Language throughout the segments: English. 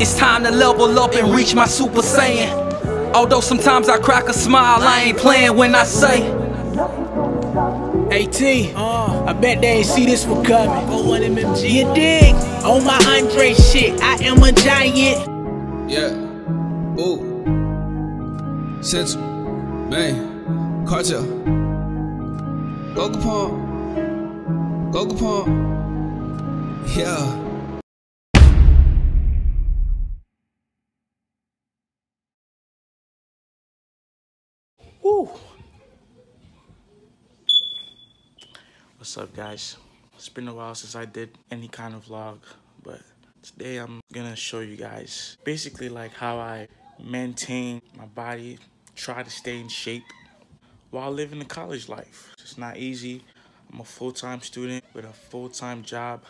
It's time to level up and reach my super saiyan. Although sometimes I crack a smile, I ain't playing when I say. AT, uh, I bet they ain't see this one coming. Go one MMG. You dig? On my Andre shit, I am a giant. Yeah. Ooh. Since, Man. Cartel. Goku Pump. Goku Pump. Yeah. Woo. What's up, guys? It's been a while since I did any kind of vlog, but today I'm gonna show you guys basically like how I maintain my body, try to stay in shape while living the college life. It's not easy. I'm a full-time student with a full-time job.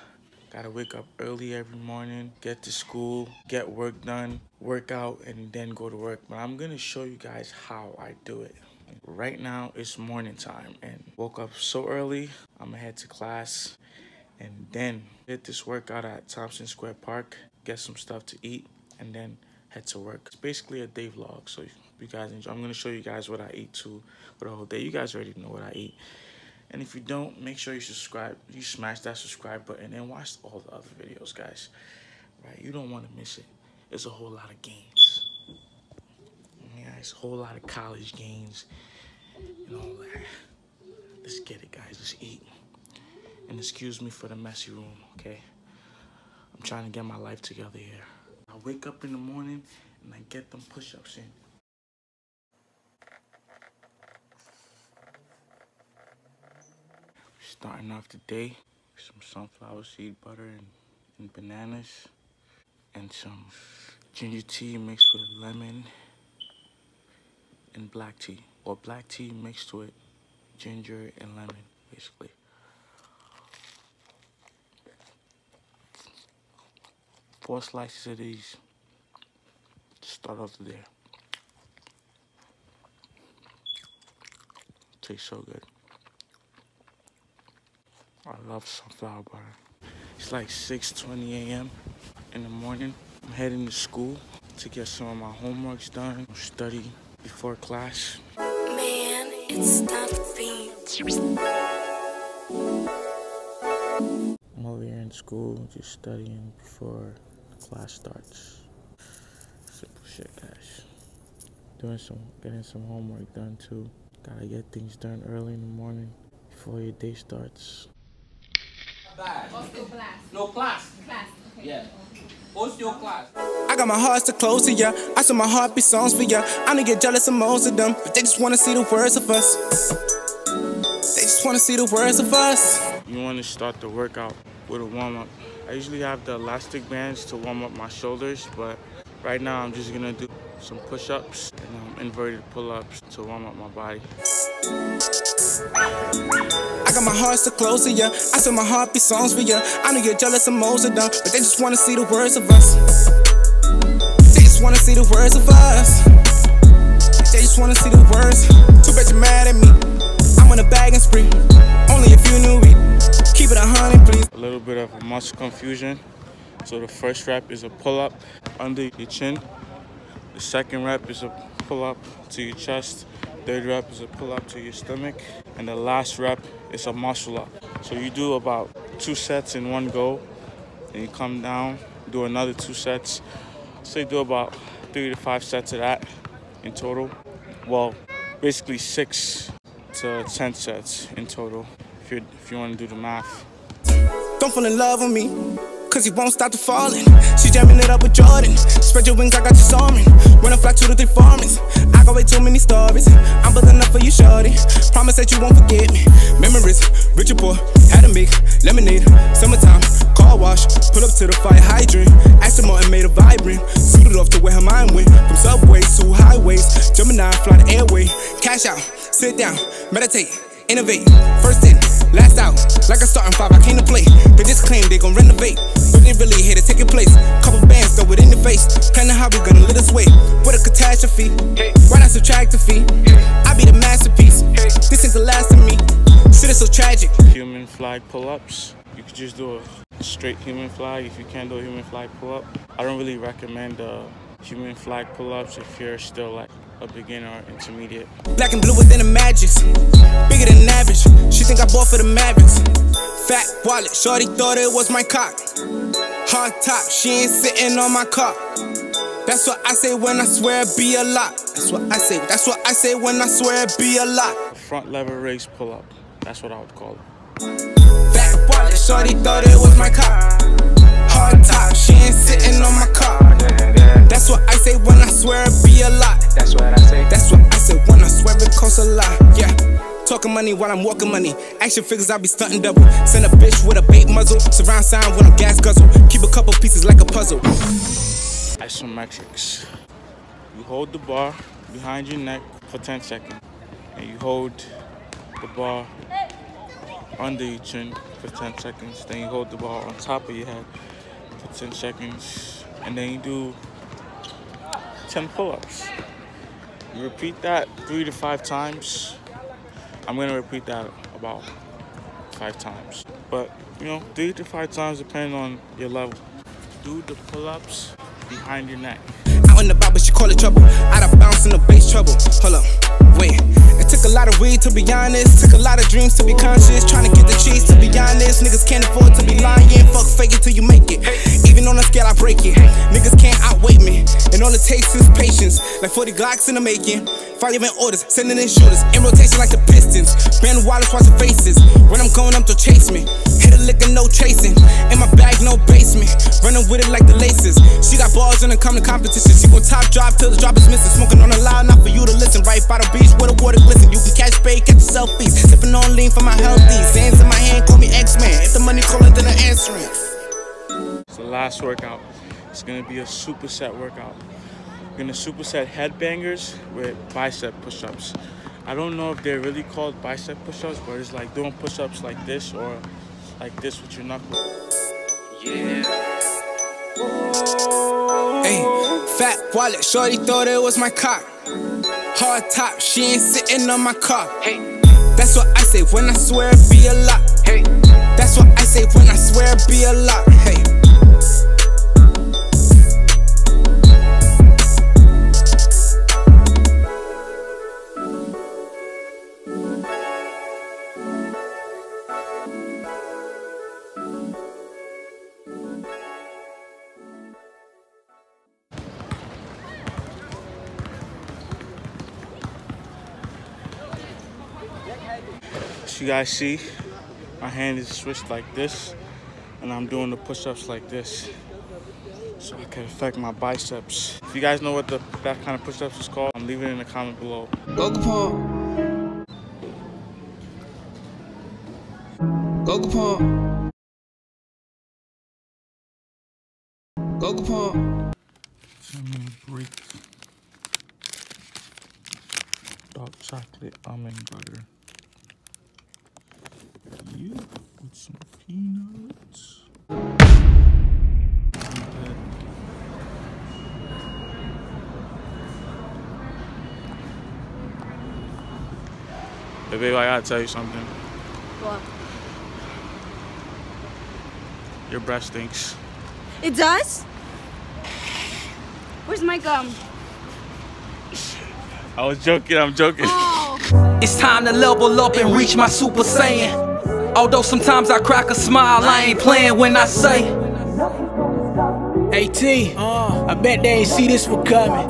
Gotta wake up early every morning, get to school, get work done, work out, and then go to work. But I'm gonna show you guys how I do it. Right now it's morning time and woke up so early. I'm gonna head to class and then hit this workout at Tompkins Square Park, get some stuff to eat, and then head to work. It's basically a day vlog, so you guys enjoy. I'm gonna show you guys what I eat too for the whole day. You guys already know what I eat. And if you don't, make sure you subscribe. You smash that subscribe button and watch all the other videos, guys. Right? You don't want to miss it. It's a whole lot of games. Yeah, it's a whole lot of college games and all that. Let's get it, guys. Let's eat. And excuse me for the messy room, okay? I'm trying to get my life together here. I wake up in the morning and I get them push-ups in. Starting off the day with some sunflower seed butter and, and bananas and some ginger tea mixed with lemon and black tea or black tea mixed with ginger and lemon basically. Four slices of these start off the day. Tastes so good I love sunflower butter. It's like 6.20 a.m. in the morning. I'm heading to school to get some of my homeworks done, study before class. Man, it's to be. I'm over here in school just studying before class starts. Simple shit, guys. Doing some, getting some homework done too. Gotta get things done early in the morning before your day starts. No class. Class. Okay. Yeah. What's your class? I got my heart so close to ya. I saw my heart be songs for ya. I don't get jealous of most of them, but they just wanna see the words of us. They just wanna see the words of us. You wanna start the workout with a warm up. I usually have the elastic bands to warm up my shoulders, but right now I'm just gonna do some push ups and um, inverted pull ups to warm up my body. I got my heart so close to ya. I saw my heart be songs for ya. I know you're jealous of most of them, but they just wanna see the words of us. They just wanna see the words of us. They just wanna see the words. Too bad you're mad at me. I'm on a bag and spree. Only if you knew me. Keep it a hundred, please. A little bit of muscle confusion. So the first rep is a pull up under your chin. The second rep is a pull up to your chest. Third rep is a pull up to your stomach. And the last rep is a muscle up. So you do about two sets in one go. Then you come down, do another two sets. So you do about three to five sets of that in total. Well, basically six to 10 sets in total if, you if you want to do the math. Don't fall in love with me. Cause you won't stop the falling. She jamming it up with Jordan. Spread your wings, I got you soaring. When I fly two to three farmers, I got way too many stories. I'm buzzing up for shorty. Promise that you won't forget me. Memories, rich or poor, had to make lemonade. Summertime, car wash, pull up to the fire hydrant. Aston Martin made a vibrant. Suited off to where her mind went. From subways to highways, Gemini fly the airway. Cash out, sit down, meditate, innovate. First in, last out. Like a starting five, I came to play. They just claim they gon' renovate. But they really here to take your place. Couple bands throw it in your face. Kinda how we gonna let us wait. What a catastrophe. Why not subtract the fee? I be the masterpiece. This ain't the last of me. Shit is so tragic. Human flag pull ups. You could just do a straight human flag if you can't do a human flag pull up. I don't really recommend uh, human flag pull ups if you're still like a beginner or intermediate. Black and blue within the magics. Bigger than average. She think I bought for the Mavericks. Fat wallet, shorty thought it was my cock. Hard top, she ain't sitting on my cock. That's what I say when I swear it be a lot. That's what I say. That's what I say when I swear it be a lot. Front lever raise pull up. That's what I would call it. Fat wallet, shorty thought it was my cock. Hard top, she ain't sitting on my cock. Talking money while I'm walking money. Action figures, I be stunting double. Send a bitch with a bait muzzle. Surround sound when I'm gas guzzle. Keep a couple pieces like a puzzle. Isometrics. You hold the bar behind your neck for 10 seconds. And you hold the bar under your chin for 10 seconds. Then you hold the bar on top of your head for 10 seconds. And then you do 10 pull-ups. You repeat that three to five times. I'm gonna repeat that about five times. But you know, three to five times depending on your level. Do the pull-ups behind your neck. Out in the bar, but she call it trouble. Out of bounds in the bass trouble. Hold up, wait. It took a lot of weed to be honest. Took a lot of dreams to be conscious. Trying to get the cheese to be honest. Niggas can't afford to be lying. Fuck fake it till you make it. Even on a scale, I break it. Niggas can't outweigh me. And all it takes is patience. Like 40 Glocks in the making. Firing orders, sending in shooters. In rotation like the Pistons. Brand Wallace watching faces. When I'm going, I'm to chase me. Hit a no chasing. In my bag, no basement. Running with it like the laces. She got balls competition. She gon' top drive till the drop is missing. Smoking on the loud, not for you to listen. Right by the beach where the water glisten. You can catch bait, catch selfies. Sipping on lean for my in my hand, call me X-Man. If the money calling, then I'm. It's the last workout. It's gonna be a superset workout. We're gonna superset headbangers with bicep push-ups. I don't know if they're really called bicep push-ups, but it's like doing push-ups like this or like this with your knuckles. Hey, fat wallet, shorty thought it was my cock. Hard top, she ain't sitting on my car. Hey, that's what I say when I swear be a lot. Hey, that's what I say when I swear be a lot. Hey. You guys see, my hand is switched like this, and I'm doing the push-ups like this. So I can affect my biceps. If you guys know what the that kind of push-ups is called, um, I'm leaving it in the comment below. Goku Pump. Goku Pump. Goku Pump. Break. Dark chocolate almond butter. You with some peanuts. Hey babe, I gotta tell you something. What? Your breath stinks. It does? Where's my gum? I was joking, I'm joking. Oh. It's time to level up and reach my super saiyan. Although sometimes I crack a smile, I ain't playing when I say. AT, uh, I bet they ain't see this one coming.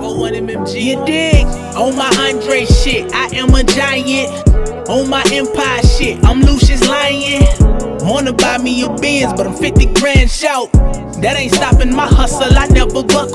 You dig? On my Andre shit, I am a giant. On my Empire shit, I'm Lucious Lyon. Wanna buy me a Benz, but I'm 50 grand short. That ain't stopping my hustle, I never buckle.